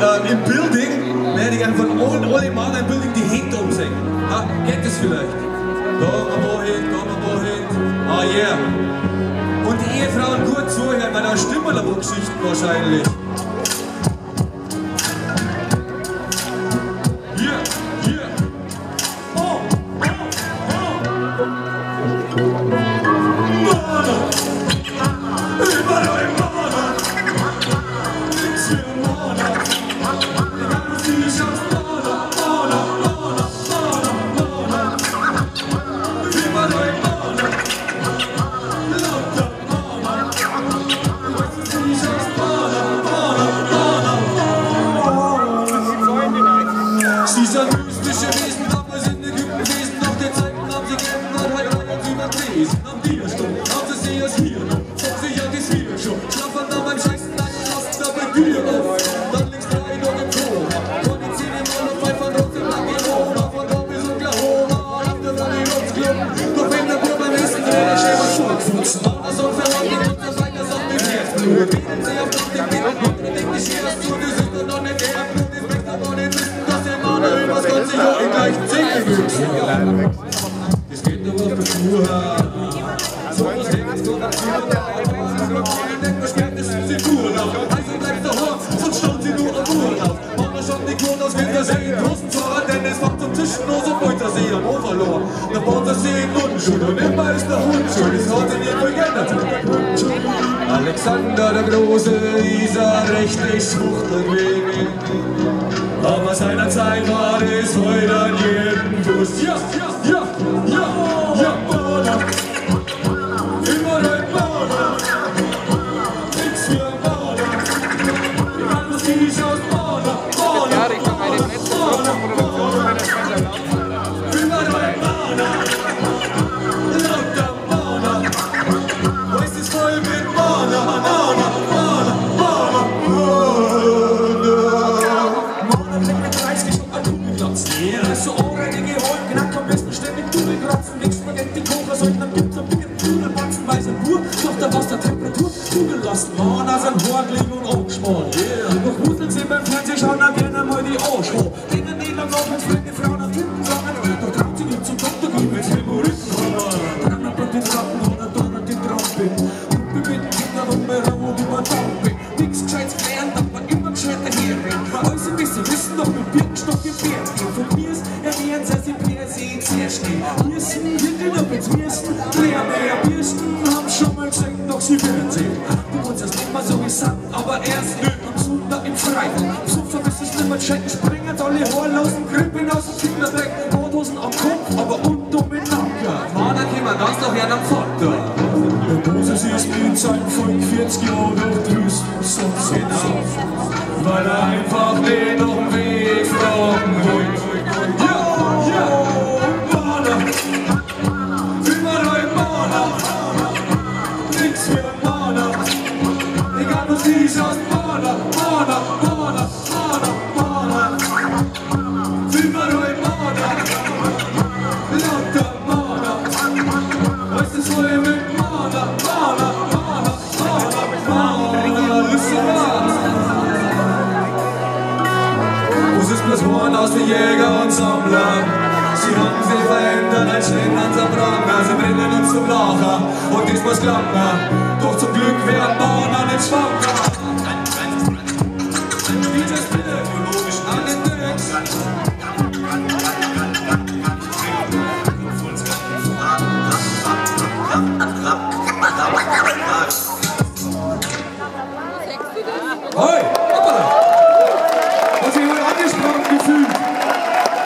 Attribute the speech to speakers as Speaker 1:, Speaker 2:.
Speaker 1: ähm, im Building werde ich einfach allen, alle Mann im Building die Hände umsehen. Ha, geht das vielleicht? Da mal wohin, da mal wohin. Ah yeah. Und die Ehefrauen gut zuhören, weil da stimmen aber Geschichten wahrscheinlich. Mystische Wesen, aber sind Ägypten gewesen. Nach den Zeiten haben sie gegeben, hat halt einer überlesen. Am Biersturm haben sie sie als hier noch. Doch sie ja die Sphäre schon. Schlafen dann beim Scheißen, dann lassen da bei dir auf. Dann links drei noch im Koma. Von den zehn im Mall und pfeifen raus im Langiroma. Von da bis Oklahoma, öfter dann die Rotzklumpen. Doch wenn der Bier beim nächsten Dreh, der Schäfer zurückfuchsen. Anders und verlangen und das weiter sagt mir Herzblut. Während sie auf Bett und andere denken, ich hier das zu. Die sind dann noch nicht der Blut, Jahr im gleichen Zirkel wüchst. Es geht nur auf die Spur. So was kommt am Ziel und der Ich denk, man spätestens die Tour nach. Also bleibst du hoch, sonst schaut sie nur am Urlaub. Mama schaut die Quote aus Wintersee, großen Fahrrad, denn es macht zum Tisch nur so Beutersee am Overlord. Der Beutersee in Unschuld und immer ist der Hund schuld. Ist heute nicht mehr geändert. Alexander der Große, dieser richtig Schwuchtelweg. Aber seinerzeit war
Speaker 2: Fernsehschauen auch gerne mal die Arschloch. Denen nicht lang noch, wenn's fremde Frauen an Typen per se sehr schnell. Biersten, hinten ab ins Biersten. Mehr, mehr Biersten haben schon mal gesagt, doch sie werden sehen. Du uns das nicht mal so gesagt, aber erst am Sonntag im Freien. So vermisst es nimmer checken, springen alle Haarlosen, Krippen aus dem Kinderdreck, Nothosen am Kopf, aber unten im Nacken.
Speaker 1: Mann, dann können wir ganz doch gerne am Vater.
Speaker 2: Der Moses ist mit seinem Volk 40 Jahre durchdrüst, sonst
Speaker 1: Genau. Weil er einfach Bloß holen aus wie Jäger und Sammler. Sie haben sich verändert, als der Pranger. Sie bringen uns zum Lacher und ich muss klappen. Doch zum Glück werden Bauern nicht schwanger.